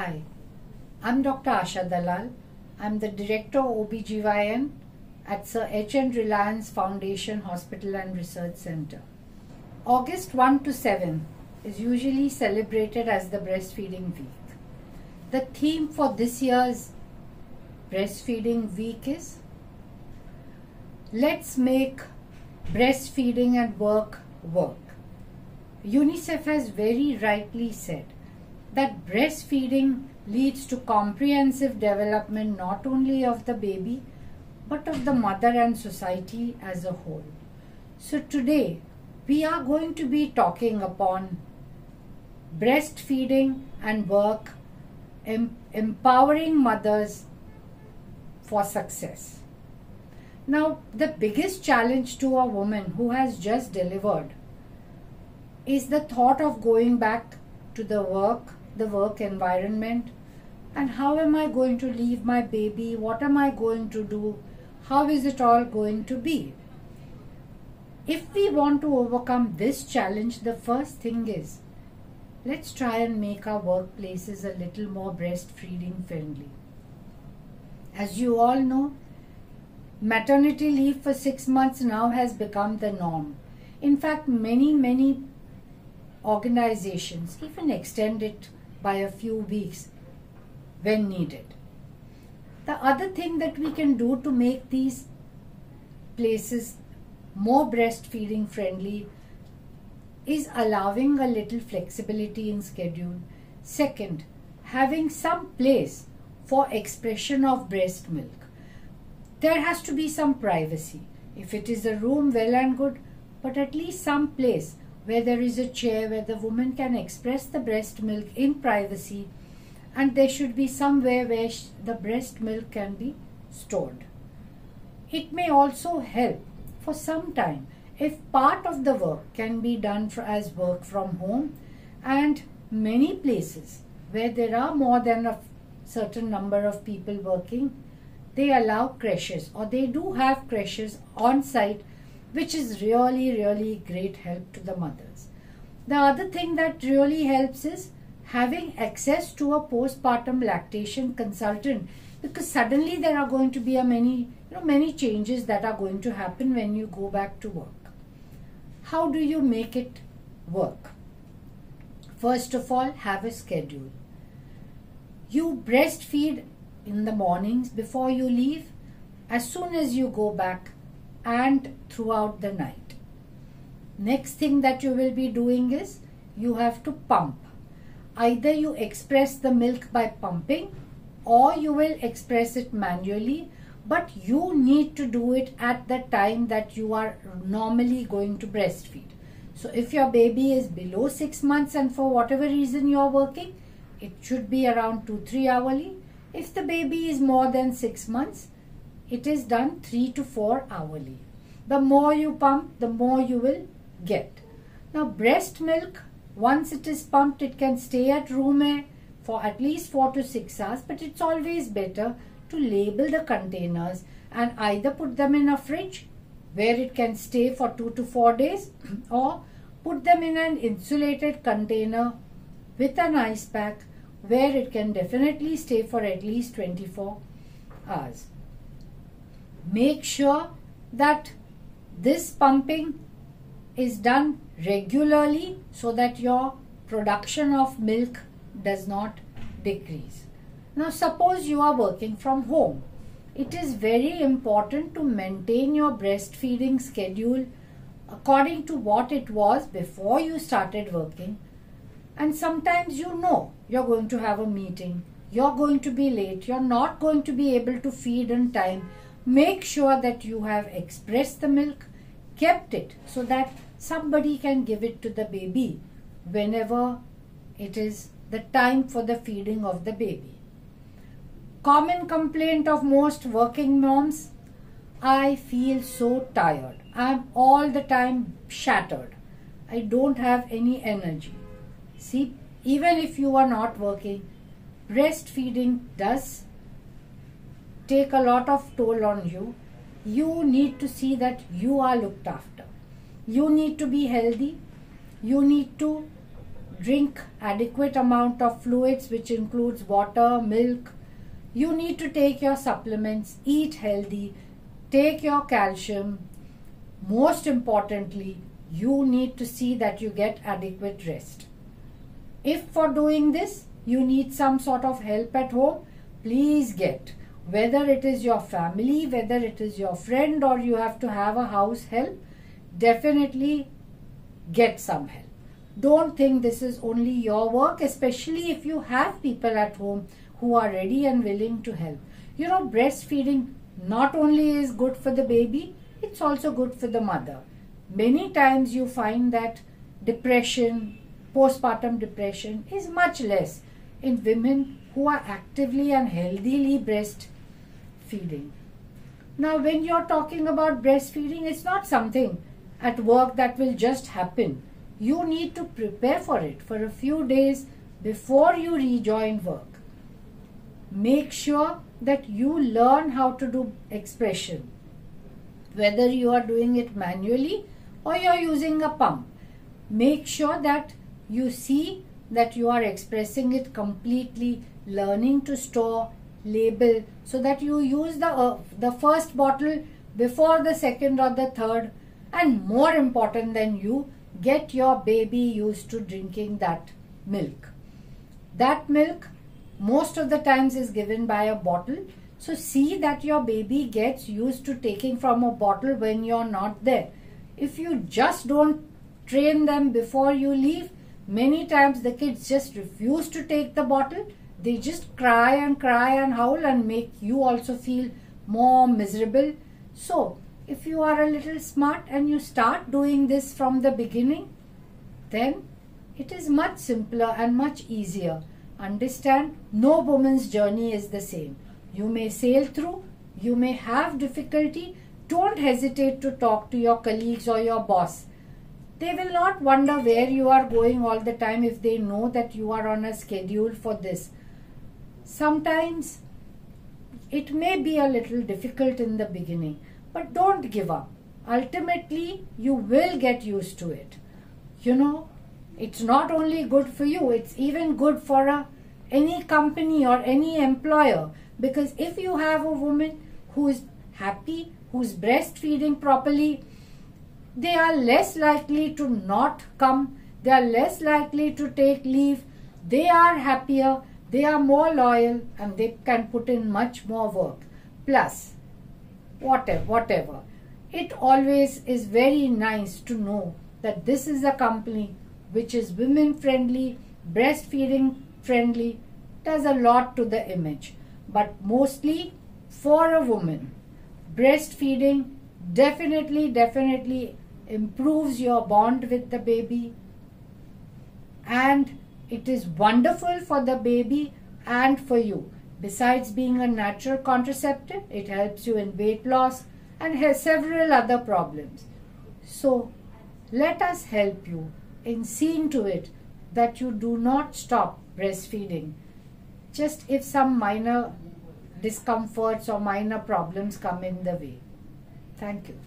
Hi, I'm Dr. Asha Dalal. I'm the Director of OBGYN at Sir H.N. Reliance Foundation Hospital and Research Center. August 1 to 7 is usually celebrated as the Breastfeeding Week. The theme for this year's Breastfeeding Week is Let's make breastfeeding and work work. UNICEF has very rightly said that breastfeeding leads to comprehensive development not only of the baby but of the mother and society as a whole. So today we are going to be talking upon breastfeeding and work em- empowering mothers for success. Now, the biggest challenge to a woman who has just delivered is the thought of going back to the work, the work environment, and how am I going to leave my baby? What am I going to do? How is it all going to be? If we want to overcome this challenge, the first thing is let's try and make our workplaces a little more breastfeeding friendly. As you all know, maternity leave for six months now has become the norm. In fact, many, many organizations even extend it by a few weeks when needed. The other thing that we can do to make these places more breastfeeding friendly is allowing a little flexibility in schedule. Second, having some place for expression of breast milk. There has to be some privacy. If it is a room, well and good, but at least some place where there is a chair where the woman can express the breast milk in privacy and there should be somewhere where the breast milk can be stored. It may also help for some time if part of the work can be done as work from home and many places where there are more than a certain number of people working they allow creches or they do have creches on site which is really really great help to the mothers. The other thing that really helps is having access to a postpartum lactation consultant because suddenly there are going to be a many you know many changes that are going to happen when you go back to work. How do you make it work? First of all have a schedule. You breastfeed in the mornings before you leave. As soon as you go back and throughout the night. Next thing that you will be doing is you have to pump. Either you express the milk by pumping or you will express it manually but you need to do it at the time that you are normally going to breastfeed. So if your baby is below 6 months and for whatever reason you are working it should be around 2 3 hourly. If the baby is more than 6 months it is done 3 to 4 hourly the more you pump the more you will get now breast milk once it is pumped, it can stay at room air for at least 4 to 6 hours, but it's always better to label the containers and either put them in a fridge where it can stay for 2 to 4 days or put them in an insulated container with an ice pack where it can definitely stay for at least 24 hours. Make sure that this pumping is done regularly so that your production of milk does not decrease. Now, suppose you are working from home. It is very important to maintain your breastfeeding schedule according to what it was before you started working. And sometimes you know you're going to have a meeting, you're going to be late, you're not going to be able to feed in time. Make sure that you have expressed the milk, kept it so that somebody can give it to the baby whenever it is the time for the feeding of the baby. Common complaint of most working moms I feel so tired. I'm all the time shattered. I don't have any energy. See, even if you are not working, breastfeeding does take a lot of toll on you. You need to see that you are looked after you need to be healthy you need to drink adequate amount of fluids which includes water, milk. You need to take your supplements, eat healthy, take your calcium. Most importantly, you need to see that you get adequate rest. If for doing this you need some sort of help at home, please get. Whether it is your family, whether it is your friend, or you have to have a house help, definitely get some help. Don't think this is only your work, especially if you have people at home who are ready and willing to help. You know, breastfeeding not only is good for the baby, it's also good for the mother. Many times you find that depression, postpartum depression is much less in women who are actively and healthily breastfeeding. Now, when you're talking about breastfeeding, it's not something at work that will just happen. You need to prepare for it for a few days before you rejoin work. Make sure that you learn how to do expression, whether you are doing it manually or you're using a pump. Make sure that you see that you are expressing it completely, learning to store, label, so that you use the, uh, the first bottle before the second or the third. And more important than you, get your baby used to drinking that milk. That milk most of the times is given by a bottle. So see that your baby gets used to taking from a bottle when you're not there. If you just don't train them before you leave, many times the kids just refuse to take the bottle. They just cry and cry and howl and make you also feel more miserable. So if you are a little smart and you start doing this from the beginning, then it is much simpler and much easier. Understand, no woman's journey is the same. You may sail through, you may have difficulty. Don't hesitate to talk to your colleagues or your boss. They will not wonder where you are going all the time if they know that you are on a schedule for this. Sometimes it may be a little difficult in the beginning, but don't give up. Ultimately, you will get used to it. You know, it's not only good for you, it's even good for a, any company or any employer. Because if you have a woman who is happy, who's breastfeeding properly, they are less likely to not come, they are less likely to take leave, they are happier, they are more loyal, and they can put in much more work. Plus, whatever, whatever. It always is very nice to know that this is a company which is women friendly, breastfeeding friendly, does a lot to the image. But mostly for a woman, breastfeeding definitely, definitely improves your bond with the baby and it is wonderful for the baby and for you. Besides being a natural contraceptive, it helps you in weight loss and has several other problems. So, let us help you in seeing to it that you do not stop breastfeeding. Just if some minor discomforts or minor problems come in the way. Thank you.